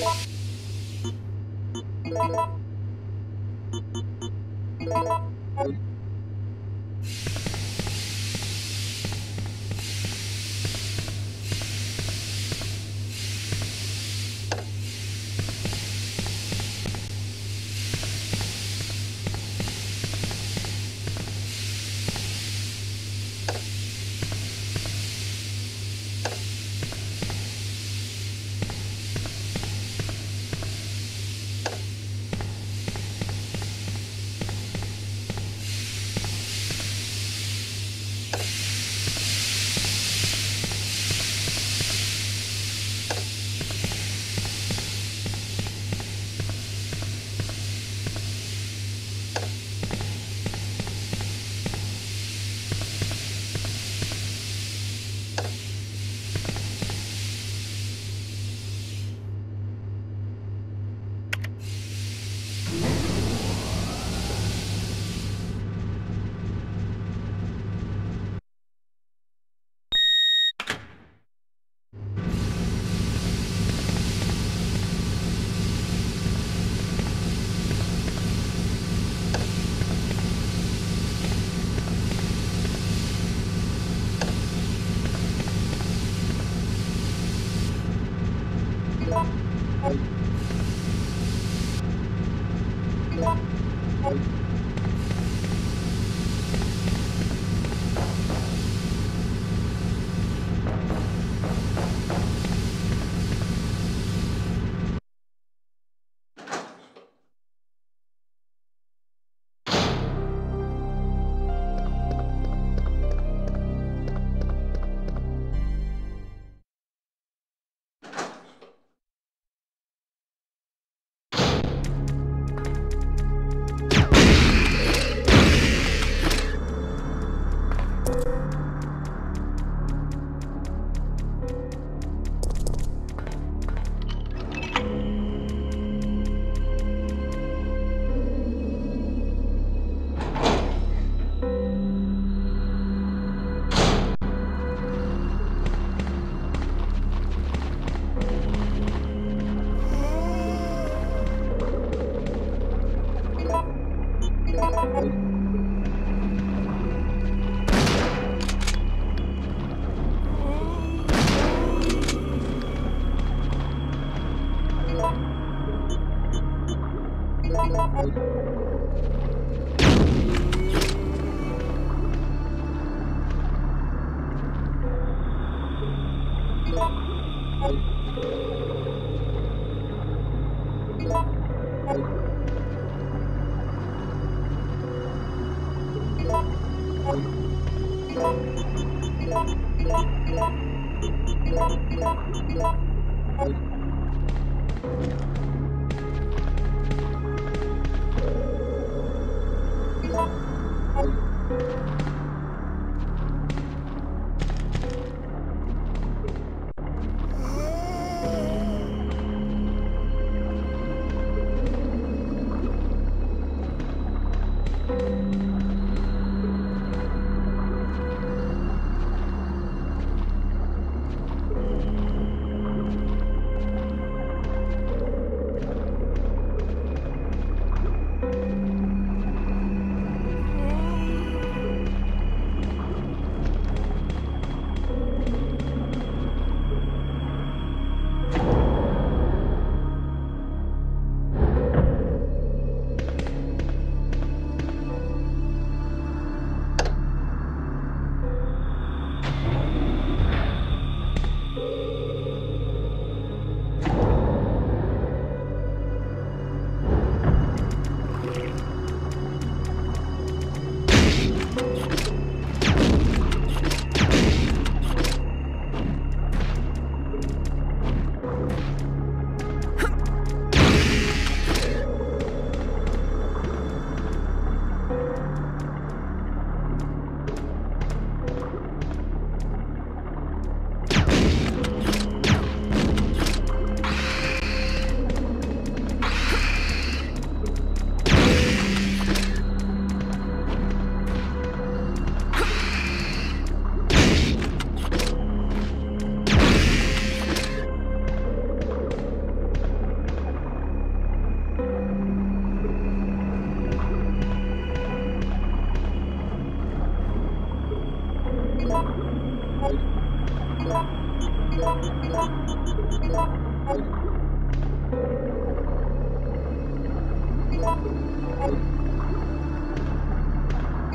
you Thank you.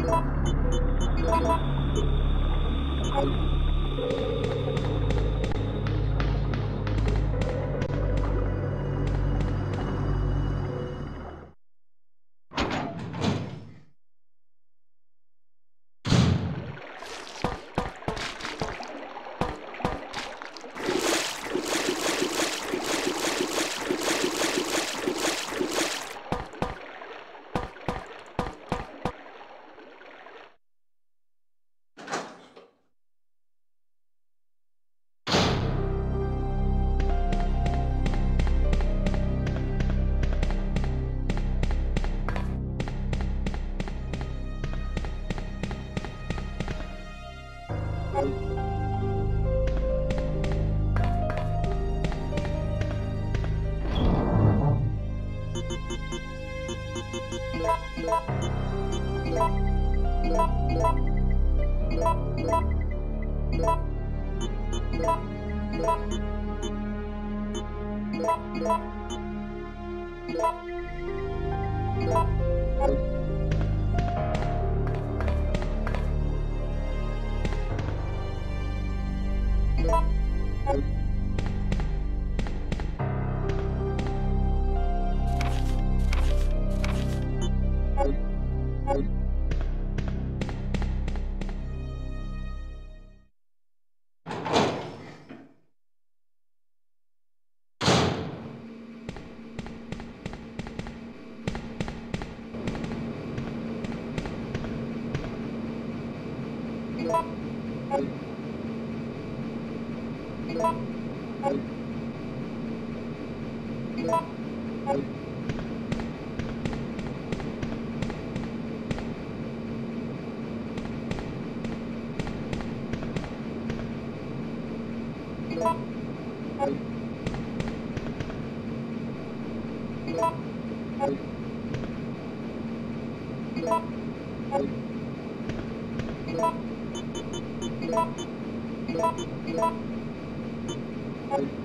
Thank you. Thank you.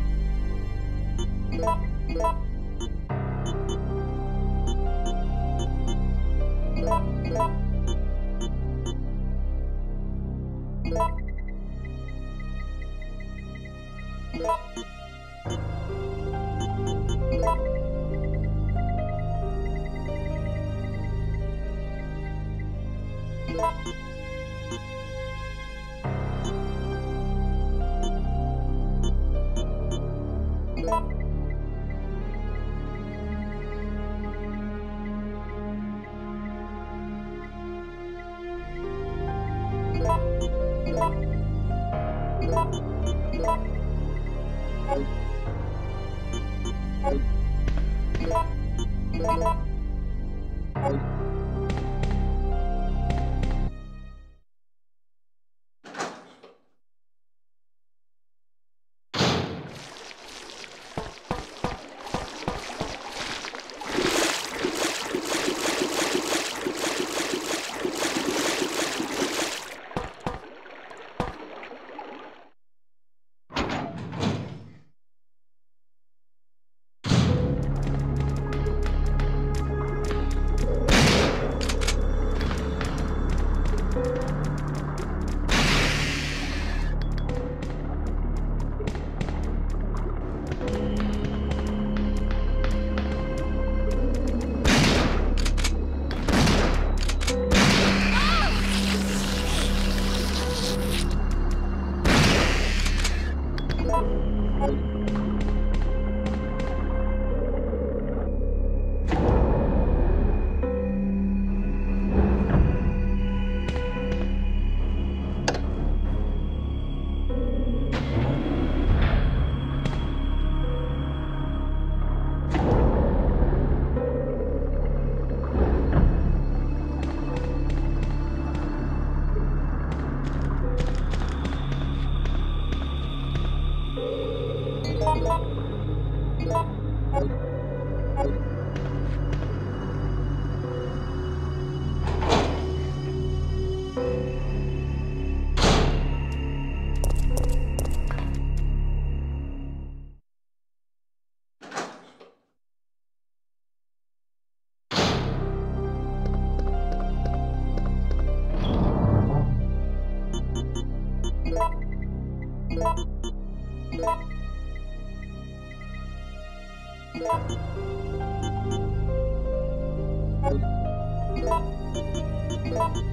Thank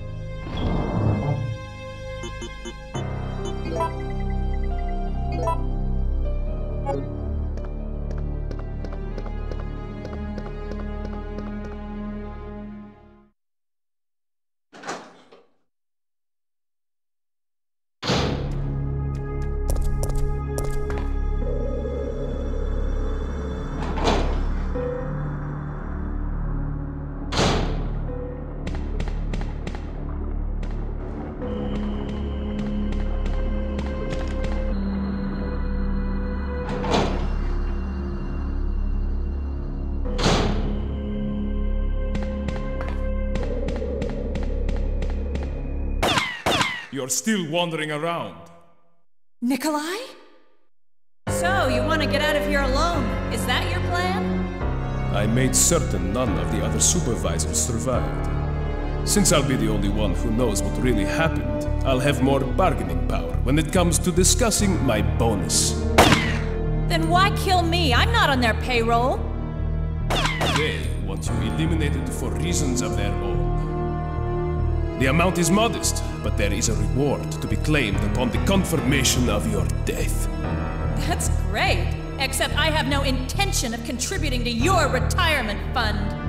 you. You're still wandering around. Nikolai? So, you want to get out of here alone? Is that your plan? I made certain none of the other supervisors survived. Since I'll be the only one who knows what really happened, I'll have more bargaining power when it comes to discussing my bonus. Then why kill me? I'm not on their payroll. They want you eliminated for reasons of their own. The amount is modest, but there is a reward to be claimed upon the confirmation of your death. That's great. Except I have no intention of contributing to your retirement fund.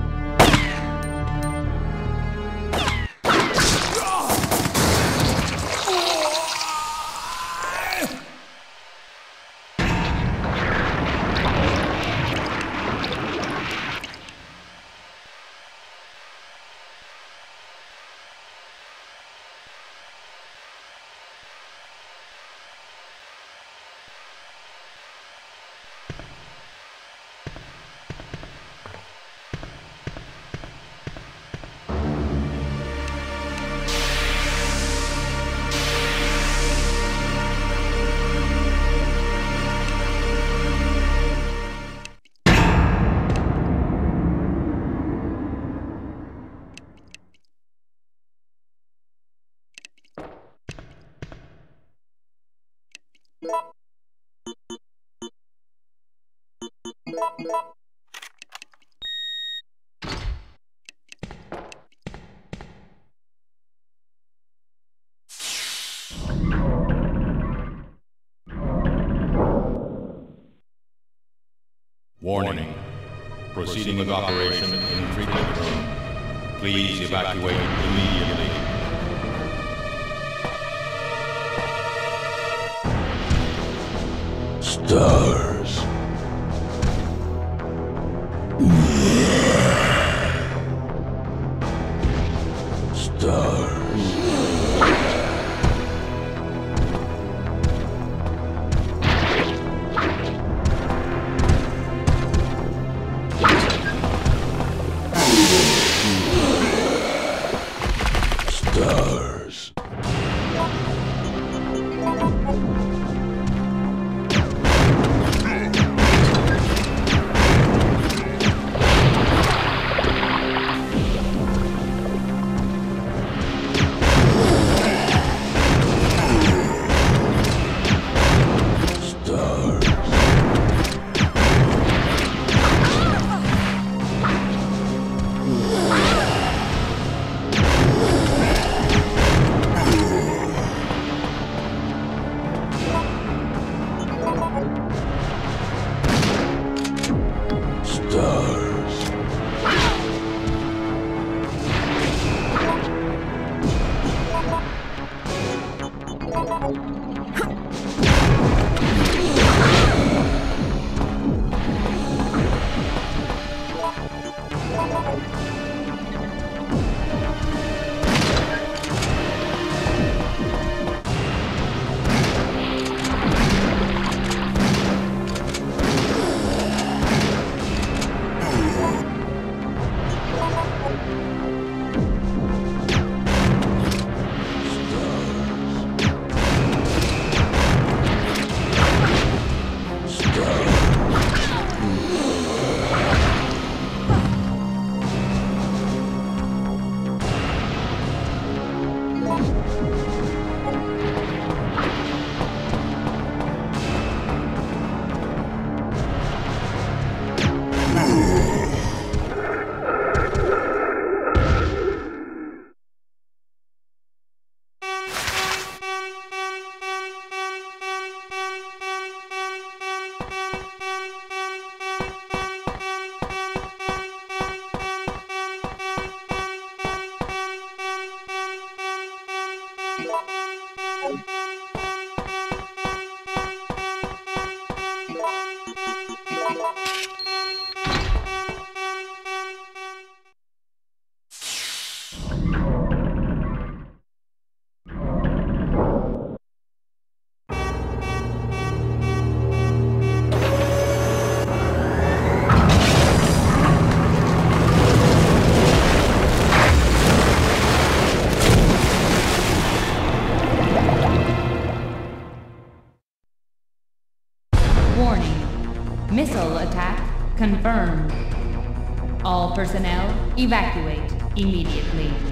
Warning. Proceeding with operation in treatment room. Please evacuate immediately. Stars. Stars. you. Confirmed. All personnel evacuate immediately.